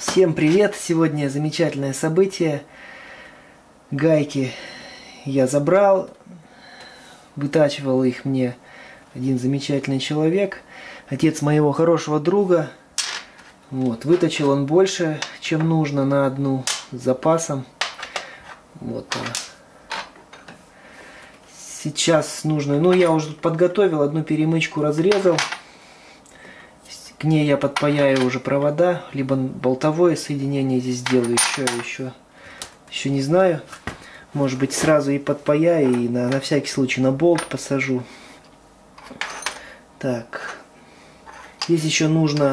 Всем привет! Сегодня замечательное событие. Гайки я забрал. Вытачивал их мне один замечательный человек. Отец моего хорошего друга. Вот, выточил он больше, чем нужно на одну с запасом. Вот. Сейчас нужно, ну я уже подготовил, одну перемычку разрезал. К ней я подпаяю уже провода, либо болтовое соединение здесь сделаю еще, еще, еще не знаю. Может быть сразу и подпаяю, и на, на всякий случай на болт посажу. Так, здесь еще нужно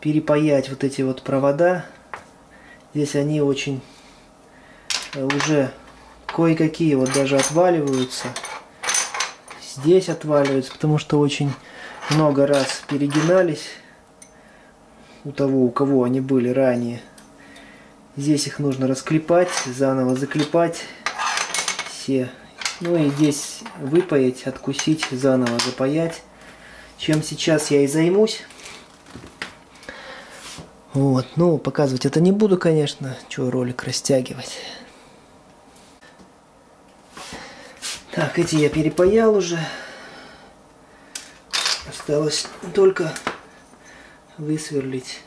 перепаять вот эти вот провода. Здесь они очень э, уже кое-какие вот даже отваливаются. Здесь отваливаются, потому что очень много раз перегинались у того, у кого они были ранее. Здесь их нужно расклепать, заново заклепать все. Ну и здесь выпаять, откусить, заново запаять. Чем сейчас я и займусь. Вот, ну, показывать это не буду, конечно. Чего ролик растягивать. Так, эти я перепаял уже. Осталось только высверлить.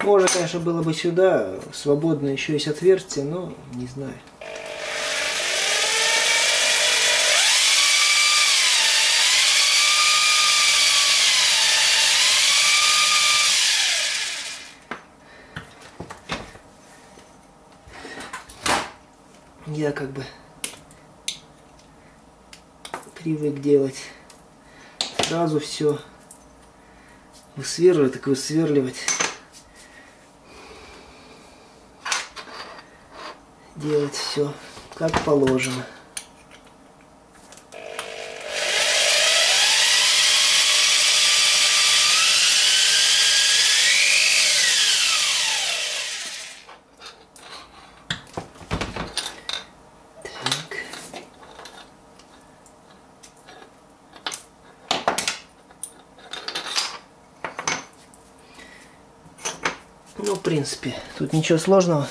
Можно, конечно, было бы сюда. Свободно еще есть отверстие, но не знаю. Я как бы привык делать сразу все высверливать, так высверливать. Делать все как положено. Так. Ну, в принципе, тут ничего сложного.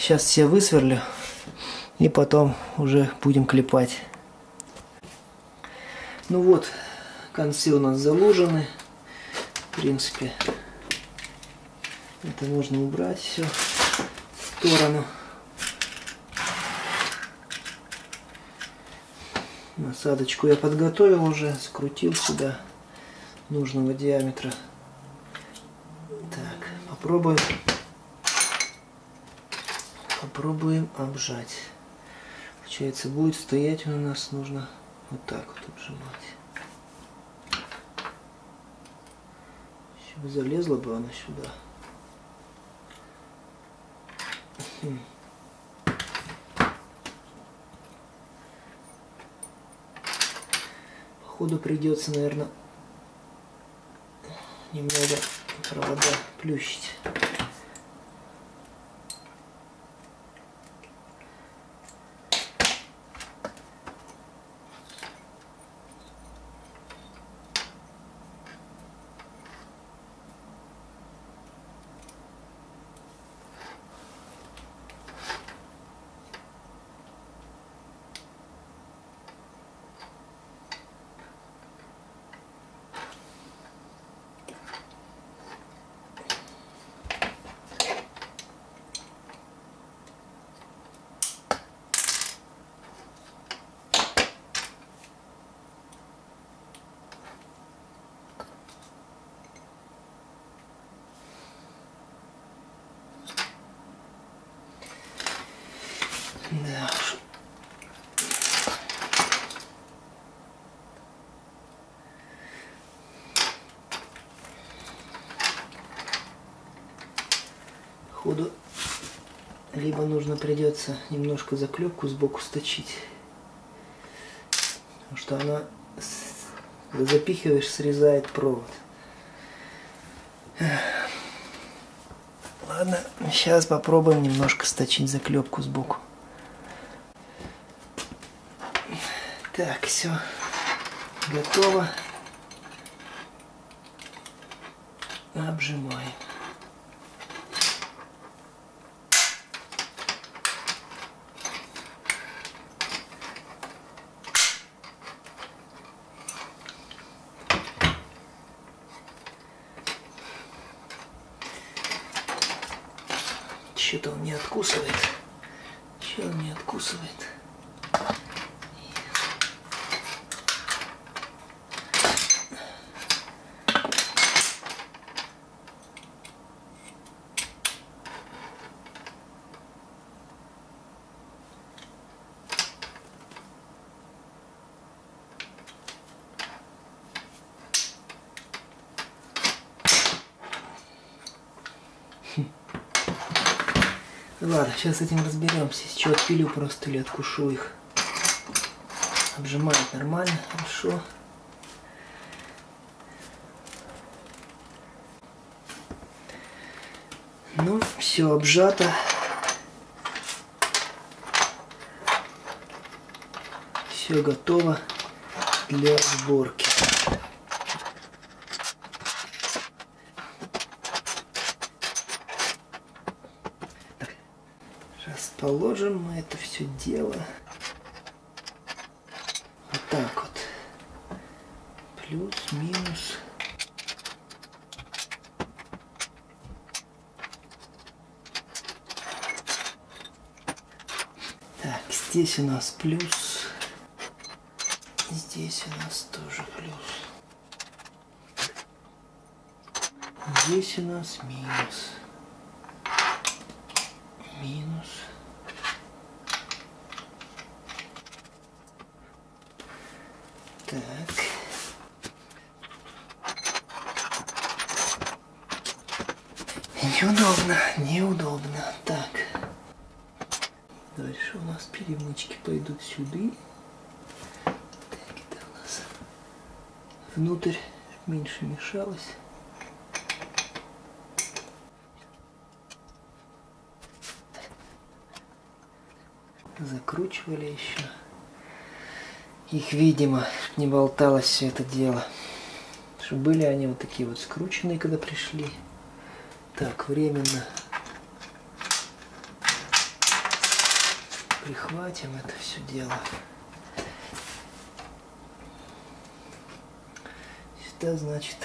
Сейчас все высверлю. И потом уже будем клепать. Ну вот, концы у нас заложены. В принципе, это можно убрать все в сторону. Насадочку я подготовил уже, скрутил сюда нужного диаметра. Попробуем. Попробуем обжать. Получается, будет стоять у нас нужно вот так вот обжимать. Чтобы залезла бы она сюда. Походу придется, наверное, немного провода плющить. Да уж. Походу, либо нужно придется немножко заклепку сбоку сточить. Потому что она, запихиваешь, срезает провод. Ладно, сейчас попробуем немножко сточить заклепку сбоку. Так, все готово. обжимаем. Что-то он не откусывает. Что он не откусывает? Ладно, сейчас с этим разберемся. Сейчас отпилю просто или откушу их. Обжимает нормально, хорошо. Ну, все обжато. Все готово для сборки. Расположим мы это все дело вот так вот. Плюс, минус. Так, здесь у нас плюс. Здесь у нас тоже плюс. Здесь у нас минус. Минус. Так. Неудобно, неудобно. Так. Дальше у нас перемычки пойдут сюда. Так, это у нас внутрь меньше мешалось. Закручивали еще. Их, видимо, не болталось все это дело. Что были они вот такие вот скрученные, когда пришли. Так, временно прихватим это все дело. Сюда, значит,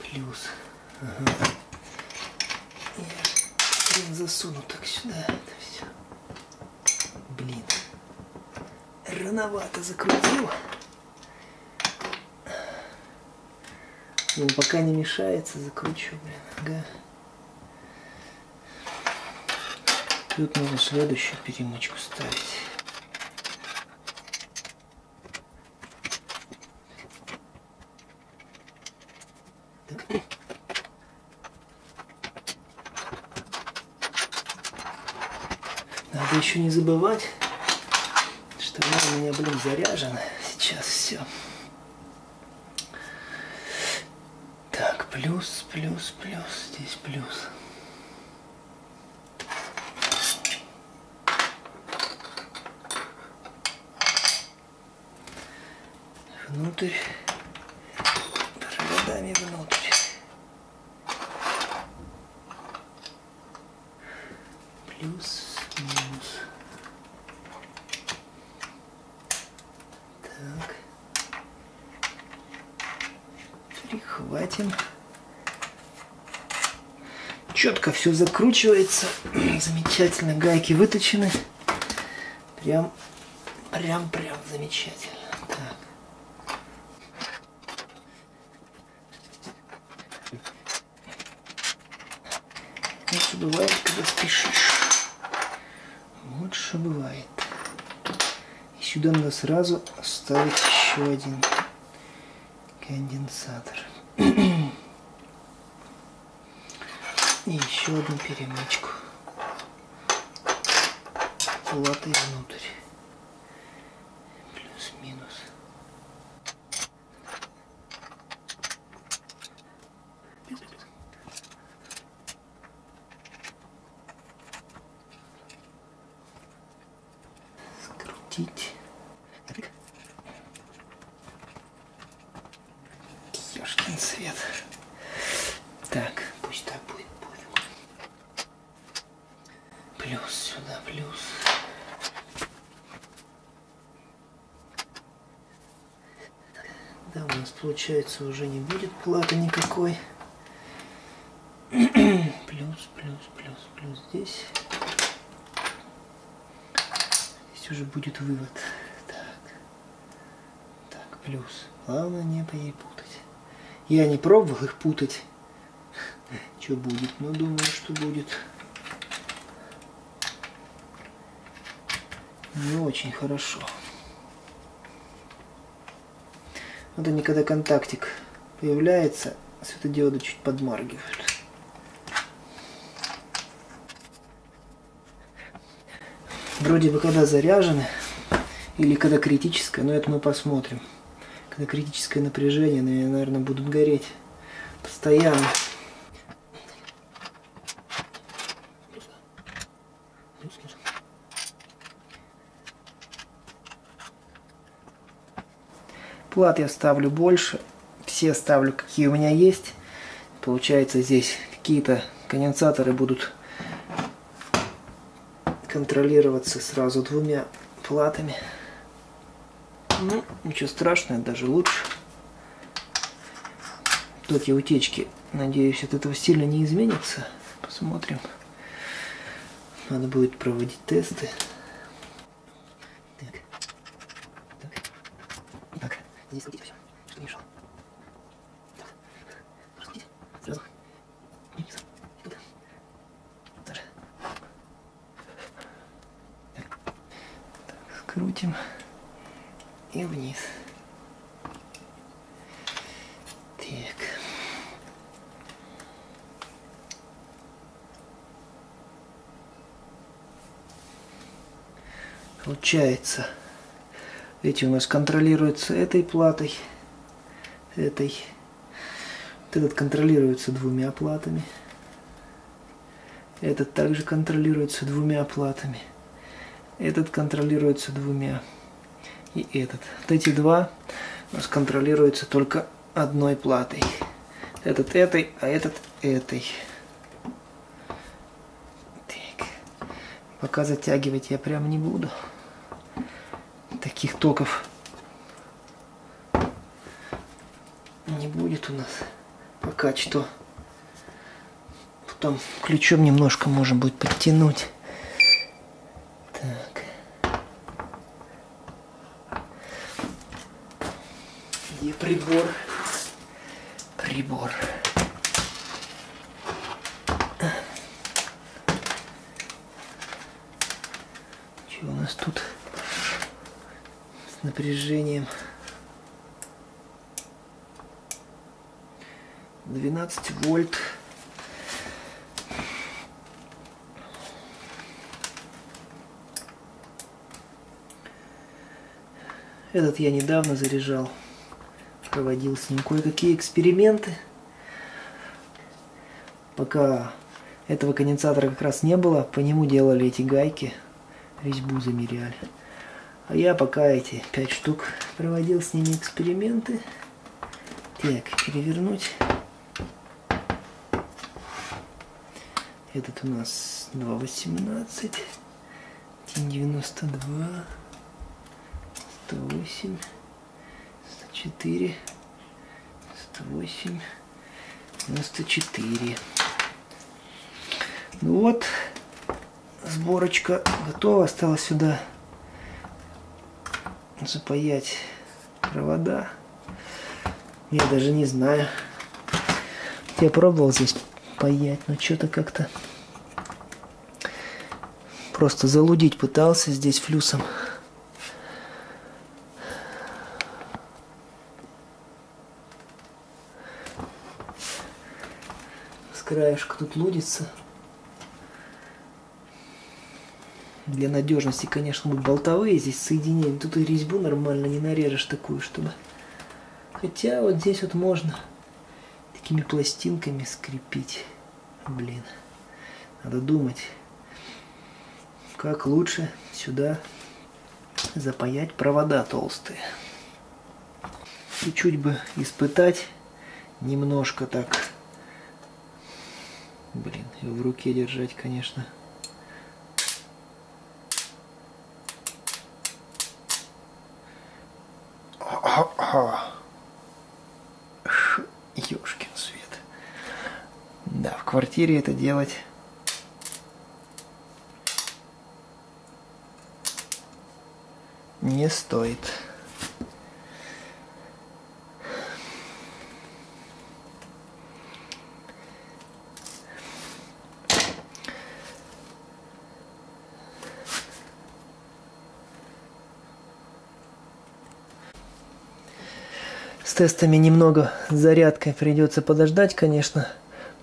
плюс. Ага. Засуну так сюда это все. Блин. Рановато закрутил. Ну, пока не мешается, закручу, блин. Ага. Тут нужно следующую перемычку ставить. Надо еще не забывать, что она у меня, блин, заряжена. Сейчас все. Так, плюс, плюс, плюс. Здесь плюс. Внутрь. Проводами внутрь. Плюс, минус. Так. Прихватим. Четко все закручивается. Замечательно. Гайки выточены. Прям, прям, прям замечательно. Так. Что бывает, когда спешишь. Что бывает. И сюда надо сразу ставить еще один конденсатор. И еще одну перемычку. Латы внутрь. Плюс-минус. Скрутить. Свет. Так, пусть так будет. Плюс сюда, плюс. Да, у нас получается уже не будет платы никакой. плюс, плюс, плюс, плюс здесь. Здесь уже будет вывод. Так. Так, плюс. Главное не перепутать. Я не пробовал их путать. Что будет? Но думаю, что будет. Не очень хорошо. Вот они, когда контактик появляется, светодиоды чуть подмаргивают. Вроде бы когда заряжены, или когда критическое, но это мы посмотрим. Когда критическое напряжение, наверное, будут гореть постоянно. Плат я ставлю больше. Все ставлю, какие у меня есть. Получается, здесь какие-то конденсаторы будут контролироваться сразу двумя платами. Ничего страшного, даже лучше. Токи утечки, надеюсь, от этого сильно не изменится. Посмотрим. Надо будет проводить тесты. Так. Так. Так. Здесь крутите все, что не мешало. Так. Раскрутите. Сразу. Вниз. И туда. Даже. Так. Так, скрутим. И вниз. Так. Получается, эти у нас контролируются этой платой, этой. Вот этот контролируется двумя платами. Этот также контролируется двумя платами. Этот контролируется двумя. И этот. Вот эти два у нас контролируются только одной платой. Этот этой, а этот этой. Так. Пока затягивать я прям не буду. Таких токов не будет у нас пока что. Потом ключом немножко можно будет подтянуть. Так. Где прибор? Прибор. Что у нас тут напряжением? 12 вольт. Этот я недавно заряжал. Проводил с ним кое-какие эксперименты. Пока этого конденсатора как раз не было, по нему делали эти гайки. Резьбу замеряли. А я пока эти пять штук проводил с ними эксперименты. Так, перевернуть. Этот у нас 2.18. 1.92. 108. 104. 108. 94. Ну вот, сборочка готова. Осталось сюда запаять провода. Я даже не знаю. Я пробовал здесь паять, но что-то как-то просто залудить пытался здесь флюсом. С краешка тут лудится. Для надежности, конечно, будут болтовые здесь соединения. Тут и резьбу нормально не нарежешь такую, чтобы... Хотя вот здесь вот можно такими пластинками скрепить. Блин, надо думать, как лучше сюда запаять провода толстые. Чуть-чуть бы испытать, немножко так его в руке держать, конечно. Ёшкин свет. Да, в квартире это делать не стоит. С тестами немного зарядкой придется подождать, конечно.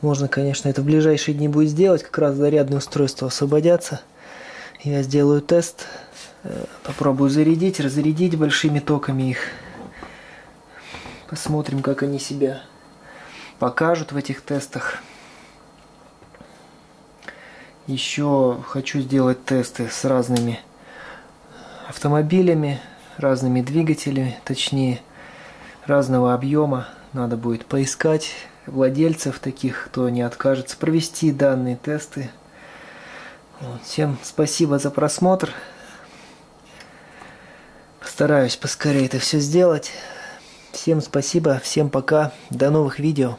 Можно, конечно, это в ближайшие дни будет сделать, как раз зарядные устройства освободятся. Я сделаю тест, э, попробую зарядить, разрядить большими токами их. Посмотрим, как они себя покажут в этих тестах. Еще хочу сделать тесты с разными автомобилями, разными двигателями, точнее, разного объема. Надо будет поискать владельцев таких, кто не откажется провести данные тесты. Вот. Всем спасибо за просмотр. Постараюсь поскорее это все сделать. Всем спасибо, всем пока, до новых видео.